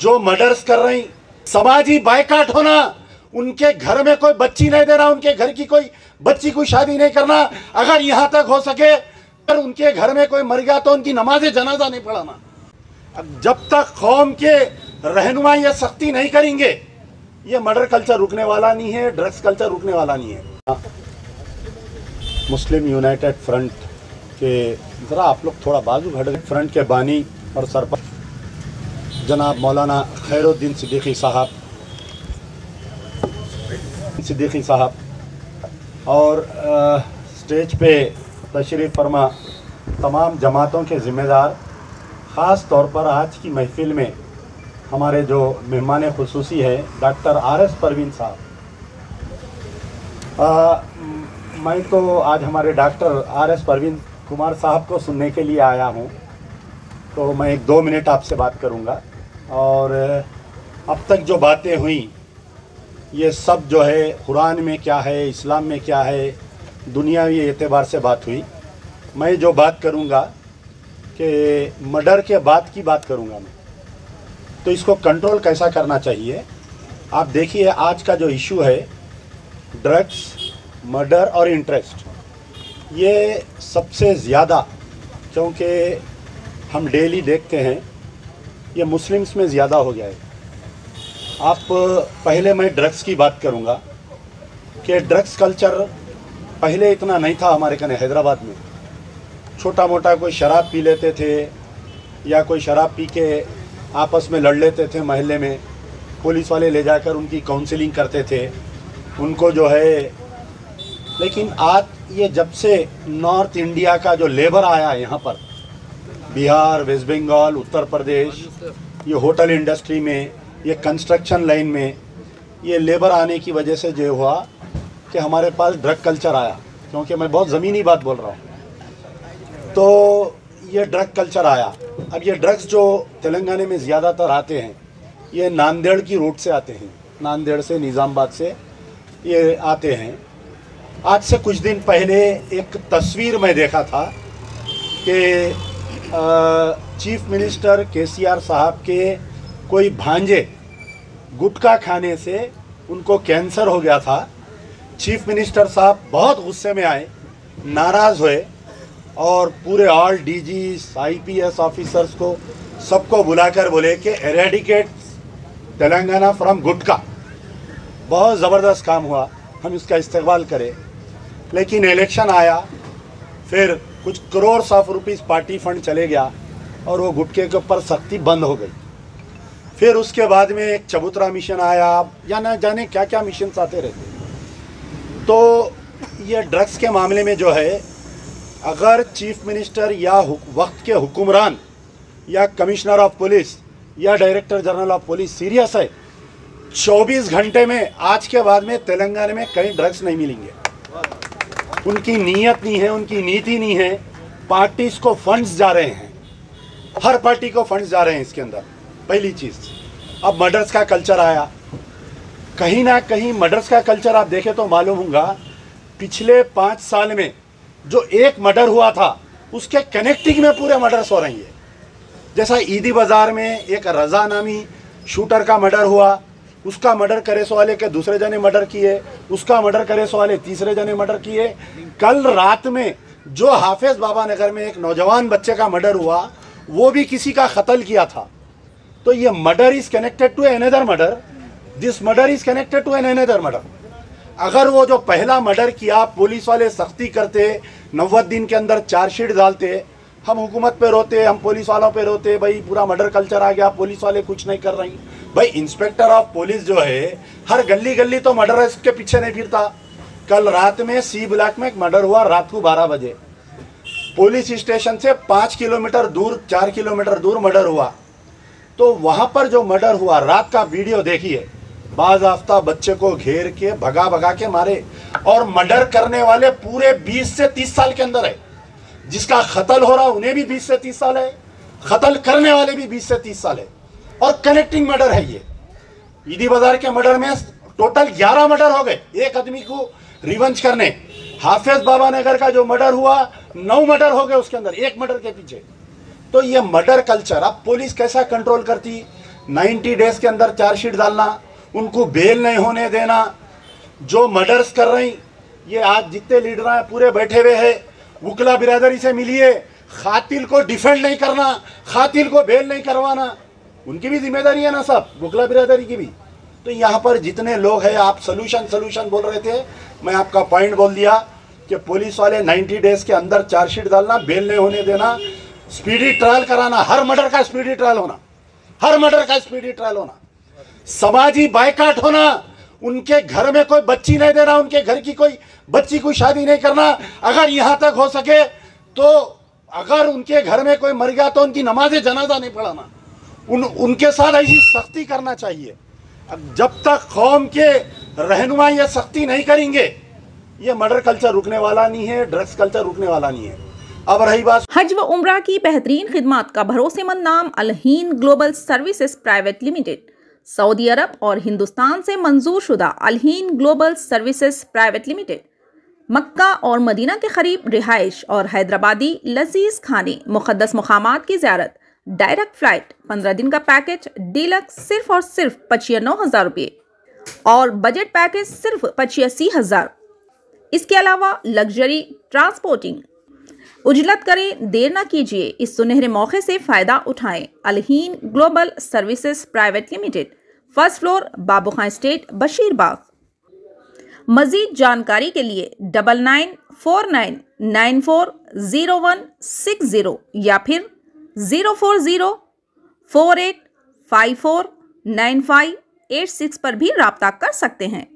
जो मर्डर्स कर रही, समाजी बायकाट होना, उनके घर में कोई बच्ची नहीं देना, उनके घर की कोई बच्ची को शादी नहीं करना, अगर यहाँ तक हो सके, अगर उनके घर में कोई मर गया तो उनकी नमाज़ जनाजा नहीं पढ़ाना। अब जब तक कौम के रहनुमा ये सख्ती नहीं करेंगे, ये मर्डर कल्चर रुकने वाला नहीं है ड्रग्स कल्चर रुकने वाला नहीं है। मुस्लिम यूनाइटेड फ्रंट के, ज़रा आप लोग थोड़ा बाजू घट फ्रंट के बानी और सरपंच जनाब मौलाना खैरुद्दीन सिद्दीकी साहब सिद्दीकी साहब और अ, स्टेज पे तशरीफ़ फरमा तमाम जमातों के ज़िम्मेदार ख़ास तौर पर आज की महफिल में हमारे जो मेहमान खसूसी है डॉक्टर आर एस परवीन साहब। मैं तो आज हमारे doctor R S Parveen Kumar साहब को सुनने के लिए आया हूँ तो मैं एक दो मिनट आपसे बात करूँगा। और, अब तक जो बातें हुई, ये सब जो है, कुरान में क्या है, इस्लाम में क्या है दुनियावी एतबार से बात हुई। मैं जो बात करूँगा कि मर्डर के बाद की बात करूँगा मैं तो इसको कंट्रोल कैसा करना चाहिए? आप देखिए, आज का जो इशू है ड्रग्स मर्डर और इंटरेस्ट ये सबसे ज़्यादा, क्योंकि हम डेली देखते हैं ये मुस्लिम्स में ज़्यादा हो है आप, पहले मैं ड्रग्स की बात करूँगा कि ड्रग्स कल्चर पहले इतना नहीं था हमारे कने हैदराबाद में। छोटा मोटा कोई शराब पी लेते थे या कोई शराब पी के आपस में लड़ लेते थे महल्ले में, पुलिस वाले ले जाकर उनकी काउंसलिंग करते थे, उनको जो है, लेकिन आज ये जब से नॉर्थ इंडिया का जो लेबर आया है यहाँ पर बिहार, वेस्ट बंगाल, उत्तर प्रदेश, ये होटल इंडस्ट्री में, ये कंस्ट्रक्शन लाइन में, ये लेबर आने की वजह से जो हुआ कि हमारे पास ड्रग कल्चर आया, क्योंकि मैं बहुत ज़मीनी बात बोल रहा हूँ। तो ये ड्रग कल्चर आया। अब ये ड्रग्स जो तेलंगाना में ज़्यादातर आते हैं, ये नांदेड़ की रूट से आते हैं, नांदेड़ से, निज़ामबाद से ये आते हैं। आज से कुछ दिन पहले एक तस्वीर मैं देखा था कि चीफ मिनिस्टर केसीआर साहब के कोई भांजे गुटखा खाने से उनको कैंसर हो गया था। चीफ मिनिस्टर साहब बहुत गुस्से में आए, नाराज़ हुए और पूरे ऑल डीजी आईपीएस ऑफिसर्स को सबको बुलाकर बोले कि एरेडिकेट तेलंगाना फ्रॉम गुटखा। बहुत ज़बरदस्त काम हुआ, हम इसका इस्तेमाल करें। लेकिन इलेक्शन आया, फिर कुछ crore of rupees party fund चले गया और वो गुटके के ऊपर सख्ती बंद हो गई। फिर उसके बाद में एक चबूतरा मिशन आया, या ना जाने क्या क्या मिशन आते रहते। तो ये ड्रग्स के मामले में जो है, अगर चीफ मिनिस्टर या वक्त के हुक्मरान, या कमिश्नर ऑफ़ पुलिस या director general of police serious है 24 घंटे में, आज के बाद में तेलंगाना में कहीं ड्रग्स नहीं मिलेंगे। उनकी नीयत नहीं है, उनकी नीति नहीं है। पार्टीज़ को फंड्स जा रहे हैं। हर पार्टी को फंड्स जा रहे हैं इसके अंदर। पहली चीज़। अब मर्डर्स का कल्चर आया। कहीं ना कहीं मर्डर्स का कल्चर आप देखें तो मालूम होगा, पिछले पाँच साल में जो एक मर्डर हुआ था, उसके कनेक्टिंग में पूरे मर्डर्स हो रही है। जैसा ईदी बाज़ार में एक रजा नामी शूटर का मर्डर हुआ उसका मर्डर करे सो वाले के दूसरे जने मर्डर किए, उसका मर्डर करे सो वाले तीसरे जने मर्डर किए। कल रात में जो हाफिज बाबा नगर में एक नौजवान बच्चे का मर्डर हुआ, वो भी किसी का कत्ल किया था। तो ये murder is connected to another murder. This murder is connected to an another murder अगर वो जो पहला मर्डर किया, पुलिस वाले सख्ती करते नव्वद दिन के अंदर चार्जशीट डालते, हम हुकूमत पे रोते, हम पुलिस वालों पे रोते, भाई पूरा मर्डर कल्चर आ गया, पुलिस वाले कुछ नहीं कर रही भाई इंस्पेक्टर ऑफ़ पुलिस जो है, हर गली गली तो मर्डर के पीछे नहीं फिरता। कल रात में सी ब्लॉक में एक मर्डर हुआ, रात को बारह बजे। पुलिस स्टेशन से पाँच किलोमीटर दूर, चार किलोमीटर दूर मर्डर हुआ। तो वहाँ पर जो मर्डर हुआ, रात का वीडियो देखिए। बाज आफ्ता बच्चे को घेर के, भगा भगा के मारे। और मर्डर करने वाले पूरे 20 से 30 साल के अंदर है। जिसका कत्ल हो रहा, उन्हें भी 20 से 30 साल है। कत्ल करने वाले भी 20 से 30 साल है। और कनेक्टिंग मर्डर है ये। ईदी बाज़ार के मर्डर में टोटल 11 मर्डर हो गए, एक आदमी को रिवंज करने। हाफिज बाबा नगर का जो मर्डर हुआ, नौ मर्डर हो गए उसके अंदर, एक मर्डर के पीछे। तो ये मर्डर कल्चर अब पुलिस कैसा कंट्रोल करती? 90 डेज़ के अंदर चार्जशीट डालना, उनको बेल नहीं होने देना। जो मर्डर्स कर रही, ये आज जितने लीडर हैं, पूरे बैठे हुए हैं, वकला बिरादरी से मिलिए, खातिल को डिफेंड नहीं करना, खातिल को बेल नहीं करवाना। उनकी भी ज़िम्मेदारी है ना साहब वकला बिरादरी की भी। तो यहाँ पर जितने लोग हैं, आप सोल्यूशन सोल्यूशन बोल रहे थे, मैं आपका पॉइंट बोल दिया कि पुलिस वाले 90 डेज़ के अंदर चार्जशीट डालना बेल नहीं होने देना स्पीडी ट्रायल कराना, हर मर्डर का स्पीडी ट्रायल होना, हर मर्डर का स्पीडी ट्रायल होना। समाजी बायकाट होना, उनके घर में कोई बच्ची नहीं देना, उनके घर की कोई बच्ची को शादी नहीं करना, अगर यहाँ तक हो सके तो अगर उनके घर में कोई मर गया तो उनकी नमाज़ जनाजा नहीं पढ़ाना। उन, उनके साथ ऐसी सख्ती करना चाहिए। जब तक कौम के रहनुमा ये सख्ती नहीं करेंगे, ये मर्डर कल्चर रुकने वाला नहीं है, ड्रग्स कल्चर रुकने वाला नहीं है। अब रही बात हज व उम्र की बेहतरीन खिदमत का भरोसेमंद नाम Alheen global services private limited. Saudi अरब और हिंदुस्तान से मंजूर शुदा Alheen global services private limited. मक्का और मदीना के करीब रिहाइश और हैदराबादी लजीज खाने मुकदस मकाम की ज्यारत। डायरेक्ट फ़्लाइट, पंद्रह दिन का पैकेज, डीलक्स सिर्फ़ और सिर्फ़ पचियानौ हज़ार रुपये। और बजट पैकेज सिर्फ़ पचासी हज़ार। इसके अलावा लग्जरी ट्रांसपोर्टिंग। उजलत करें, देर न कीजिए, इस सुनहरे मौके से फ़ायदा उठाएँ। Alheen global services private limited. First floor Babu Khan state Bashir Bagh मजीद जानकारी के लिए double nine four nine nine four zero one six zero या फिर zero four zero four eight five four nine five eight six पर भी रबता कर सकते हैं।